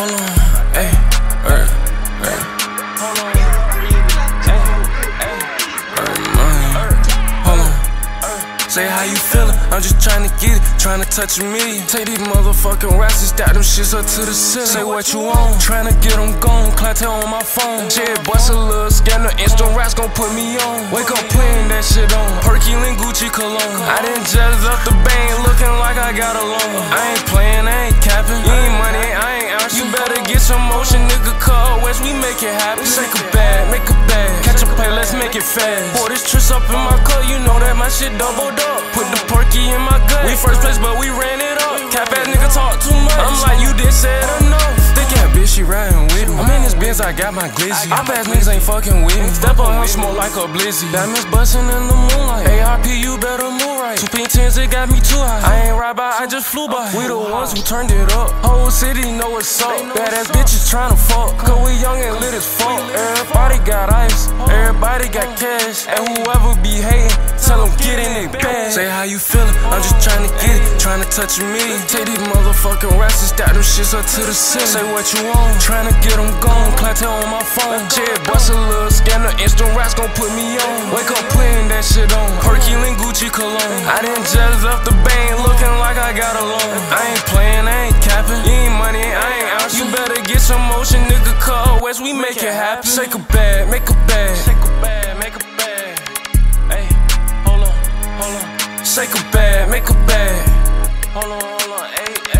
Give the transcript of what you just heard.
Hold on, hey, hey, hey. Hold on, hey, hey, hey, Hold on. Say how you feelin', I'm just tryna get it, tryna touch a million. Take these motherfucking raps and stack them shits up to the ceiling. Say what you want, tryna get them gone, clientele on my phone. Shit, bust a little scanner, instant raps gon' put me on. Wake up putting that shit on, Perky and Gucci cologne. I done just up the bank, looking like I got a loan. I ain't playin', get some motion, nigga. Call West, we make it happen. Shake a bag, make a bag. Catch a play, let's make it fast. Pour this tris up in my cup, you know that my shit doubled up. Put the perky in my gut. We first place, but we ran it up. Cap ass nigga talk too much. I'm like, you did said enough. Thick ass bitch, she riding with me. I'm in this Benz, I got my glizzy. Op ass niggas ain't fucking with me. Step on I'm smoke like a blizzy. Diamonds bustin' in the moonlight. ARP, you better move right. Pink tens, it got me too high. I ain't ride by, I just flew by. We the ones who turned it up. Whole city know what's up. Badass bitches tryna fuck. Cause we young and lit as fuck. Everybody got ice. Everybody got cash. And whoever be hating, tell them get in their bag. Say how you feelin', I'm just tryna get it. Tryna touch a million. Take these motherfucking raps and stack them shits up to the ceiling. Say what you want. Tryna get them gone. Clientele on my phone. Shit, bust a little scanner. Instant raps gon' put me on. Wake up putting that shit on. Perky and Gucci cologne. I done just left the bank looking like I got a loan. I ain't playin', I ain't capping. You ain't money, I ain't out. You better get some motion, nigga. Cut West, we make it happen. Shake a bag, make a bag. Shake a bag, make a bag. Hey, hold on, hold on. Shake a bag, make a bag. Hold on, hold on, hey, hey.